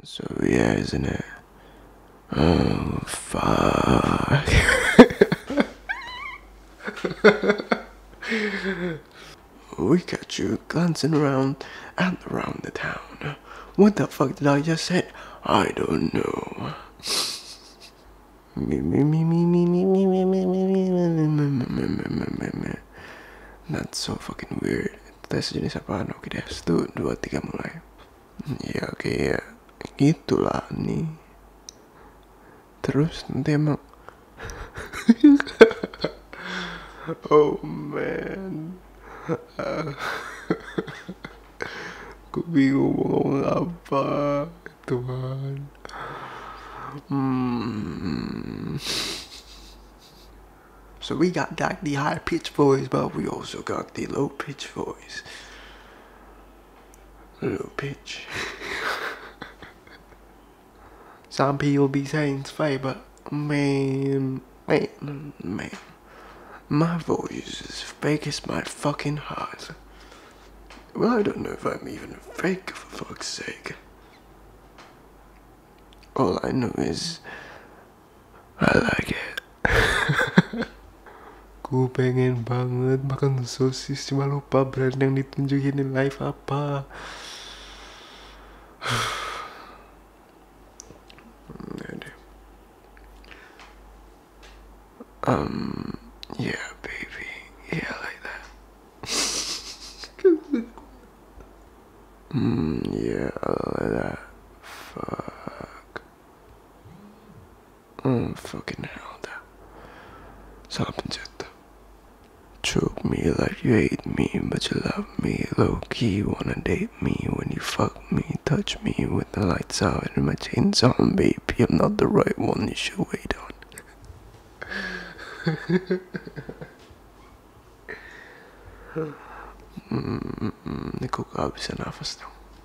So yeah, isn't it? Oh fuck. we catch you glancing around and around the town. What the fuck did I just say? I don't know. That's so fucking weird. Tes jenis apaan? Oke deh, satu, dua, tiga, mulai. Ya oke okay, ya. Gitulah nih. Terus nanti emang Oh man Aku bingung mau ngomong apa Tuhan Hmm. So we got like the high pitch voice, but we also got the low pitch voice. Low pitch. Some people be saying it's fake, but man, man, man. My voice is fake as my fucking heart. Well, I don't know if I'm even fake, for fuck's sake. All I know is I like it. Ku pengen banget makan sosis cuma lupa brand yang ditunjukin di live apa. Um, yeah, baby, yeah, like that. Hmm, yeah, like that. Fuck. Oh, fucking hell, that. Sapinjetta. Choke me like you hate me, but you love me. Low key, wanna date me when you fuck me. Touch me with the lights out and my chains on, baby. I'm not the right one you should wait on. Ne cucă abis în afastă.